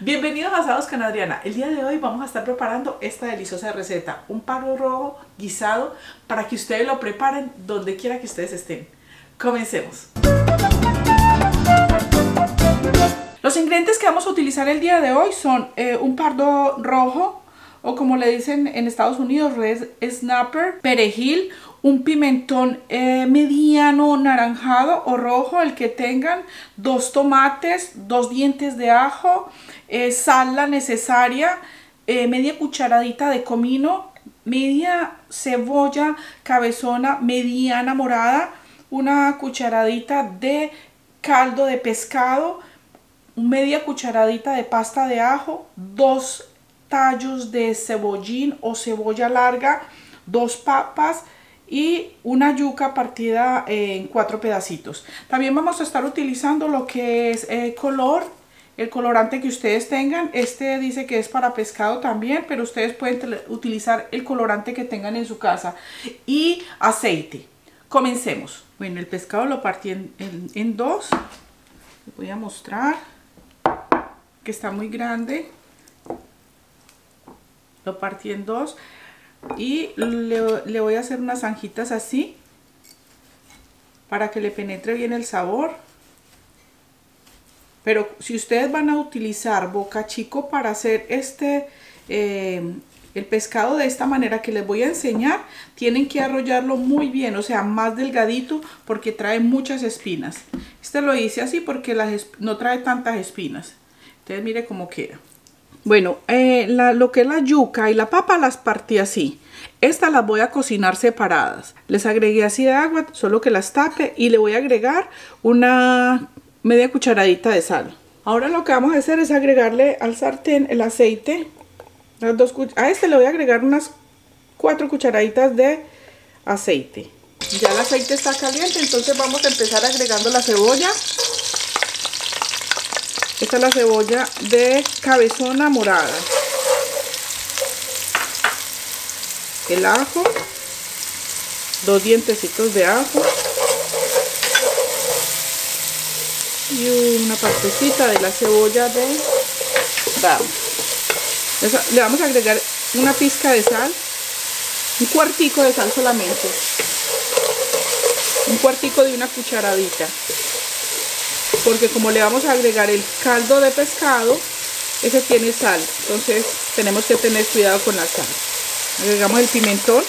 Bienvenidos a Asados con Adriana. El día de hoy vamos a estar preparando esta deliciosa receta, un pavo rojo guisado para que ustedes lo preparen donde quiera que ustedes estén. Comencemos. Los ingredientes que vamos a utilizar el día de hoy son eh, un pardo rojo o como le dicen en Estados Unidos, red snapper, perejil, un pimentón eh, mediano naranjado o rojo, el que tengan, dos tomates, dos dientes de ajo, eh, sal la necesaria, eh, media cucharadita de comino, media cebolla cabezona mediana morada, una cucharadita de caldo de pescado, media cucharadita de pasta de ajo, dos tallos de cebollín o cebolla larga, dos papas, y una yuca partida en cuatro pedacitos. También vamos a estar utilizando lo que es eh, color, el colorante que ustedes tengan. Este dice que es para pescado también, pero ustedes pueden utilizar el colorante que tengan en su casa. Y aceite. Comencemos. Bueno, el pescado lo partí en, en dos. Voy a mostrar que está muy grande. Lo partí en dos y le, voy a hacer unas zanjitas así para que le penetre bien el sabor. Pero si ustedes van a utilizar boca chico para hacer este eh, el pescado de esta manera que les voy a enseñar tienen que arrollarlo muy bien o sea más delgadito porque trae muchas espinas. Este lo hice así porque no trae tantas espinas. Entonces mire cómo queda bueno, eh, lo que es la yuca y la papa las partí así. Estas las voy a cocinar separadas. Les agregué así de agua, solo que las tape y le voy a agregar una media cucharadita de sal. Ahora lo que vamos a hacer es agregarle al sartén el aceite. a este le voy a agregar unas cuatro cucharaditas de aceite. Ya el aceite está caliente, entonces vamos a empezar agregando la cebolla. Esta es la cebolla de cabezona morada. El ajo. Dos dientecitos de ajo. Y una partecita de la cebolla de Le vamos a agregar una pizca de sal. Un cuartico de sal solamente. Un cuartico de una cucharadita porque como le vamos a agregar el caldo de pescado ese tiene sal. Entonces tenemos que tener cuidado con la sal. Agregamos el pimentón.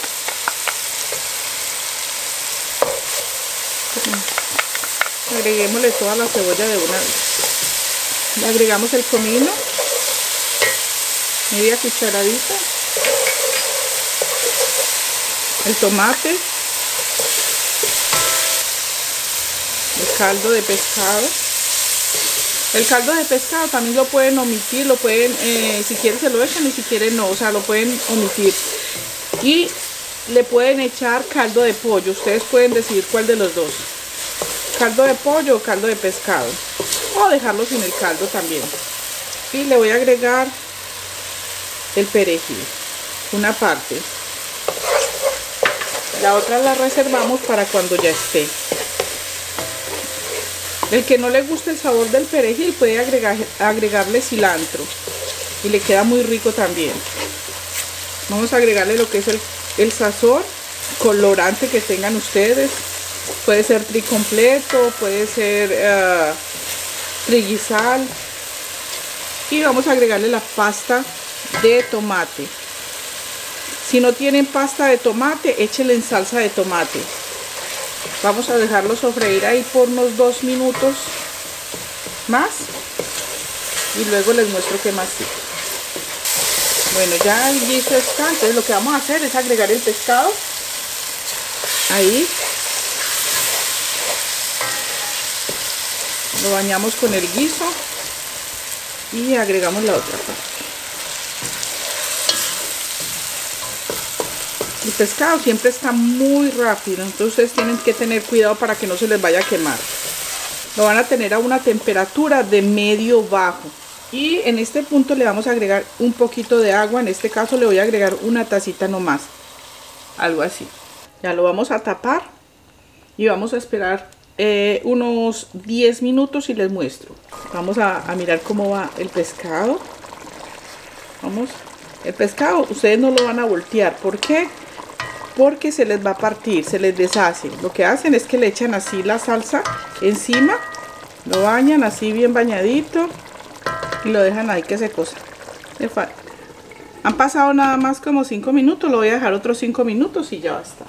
Agreguémosle toda la cebolla de una vez. Le agregamos el comino media cucharadita el tomate el caldo de pescado el caldo de pescado también lo pueden omitir lo pueden eh, si quieren se lo echan y si quieren no o sea lo pueden omitir. Y le pueden echar caldo de pollo ustedes pueden decidir cuál de los dos. Caldo de pollo o caldo de pescado. O dejarlo sin el caldo también. Y le voy a agregar el perejil una parte. La otra la reservamos para cuando ya esté el que no le guste el sabor del perejil puede agregar, agregarle cilantro y le queda muy rico también. Vamos a agregarle lo que es el, sazón, colorante que tengan ustedes. Puede ser tri completo, puede ser uh, triguisal. Y vamos a agregarle la pasta de tomate. Si no tienen pasta de tomate, échenle en salsa de tomate. Vamos a dejarlo sofreír ahí por unos dos minutos más. Y luego les muestro qué más Bueno, ya el guiso está. Entonces lo que vamos a hacer es agregar el pescado. Ahí. Lo bañamos con el guiso. Y agregamos la otra parte. El pescado siempre está muy rápido entonces tienen que tener cuidado para que no se les vaya a quemar lo van a tener a una temperatura de medio bajo y en este punto le vamos a agregar un poquito de agua en este caso le voy a agregar una tacita nomás algo así ya lo vamos a tapar y vamos a esperar eh, unos 10 minutos y les muestro. Vamos a, a mirar cómo va el pescado. Vamos. El pescado ustedes no lo van a voltear. ¿Por qué? Porque se les va a partir, se les deshace. Lo que hacen es que le echan así la salsa encima. Lo bañan así bien bañadito. Y lo dejan ahí que se cosa. Han pasado nada más como 5 minutos. Lo voy a dejar otros 5 minutos y ya va a estar.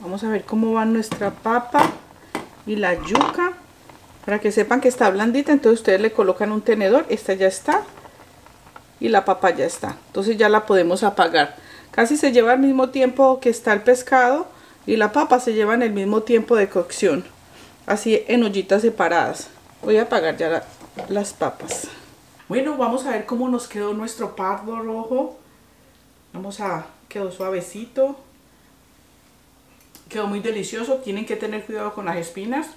Vamos a ver cómo va nuestra papa y la yuca. Para que sepan que está blandita. Entonces ustedes le colocan un tenedor. Esta ya está y la papa ya está. Entonces ya la podemos apagar. Casi se lleva al mismo tiempo que está el pescado y la papa se lleva en el mismo tiempo de cocción. Así en ollitas separadas. Voy a apagar ya las papas. Bueno, vamos a ver cómo nos quedó nuestro pardo rojo. Vamos a... quedó suavecito. Quedó muy delicioso. Tienen que tener cuidado con las espinas.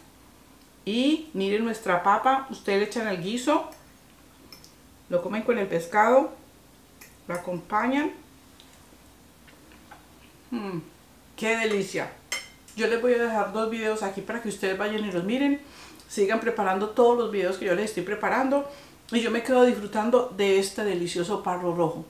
Y miren nuestra papa. Ustedes le echan el guiso lo comen con el pescado, lo acompañan. Mm, ¡Qué delicia! Yo les voy a dejar dos videos aquí para que ustedes vayan y los miren. Sigan preparando todos los videos que yo les estoy preparando. Y yo me quedo disfrutando de este delicioso parro rojo.